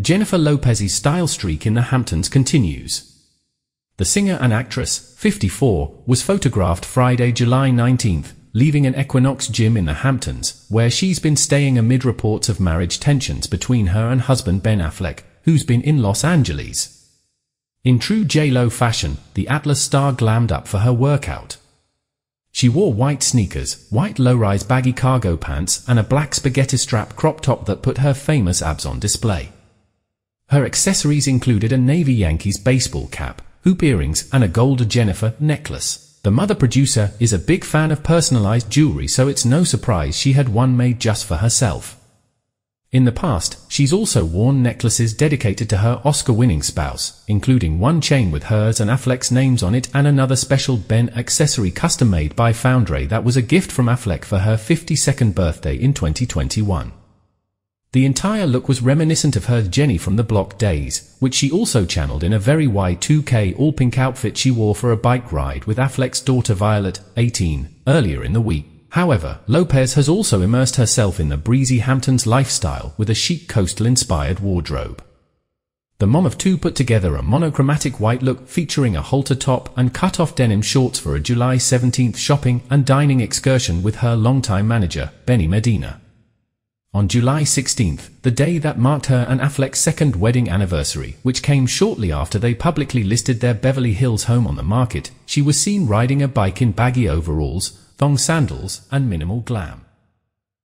Jennifer Lopez's style streak in the Hamptons continues. The singer and actress, 54, was photographed Friday, July 19th, leaving an Equinox gym in the Hamptons, where she's been staying amid reports of marriage tensions between her and husband Ben Affleck, who's been in Los Angeles. In true J-Lo fashion, the Atlas star glammed up for her workout. She wore white sneakers, white low-rise baggy cargo pants, and a black spaghetti strap crop top that put her famous abs on display. Her accessories included a Navy Yankees baseball cap, hoop earrings, and a gold Jennifer necklace. The mother producer is a big fan of personalized jewelry so it's no surprise she had one made just for herself. In the past, she's also worn necklaces dedicated to her Oscar-winning spouse, including one chain with hers and Affleck's names on it and another special Ben accessory custom-made by Foundrae that was a gift from Affleck for her 52nd birthday in 2021. The entire look was reminiscent of her Jenny from the Block days, which she also channeled in a very Y2K all-pink outfit she wore for a bike ride with Affleck's daughter Violet, 18, earlier in the week. However, Lopez has also immersed herself in the breezy Hamptons lifestyle with a chic coastal-inspired wardrobe. The mom of two put together a monochromatic white look featuring a halter top and cut-off denim shorts for a July 17th shopping and dining excursion with her longtime manager, Benny Medina. On July 16th, the day that marked her and Affleck's second wedding anniversary, which came shortly after they publicly listed their Beverly Hills home on the market, she was seen riding a bike in baggy overalls, thong sandals, and minimal glam.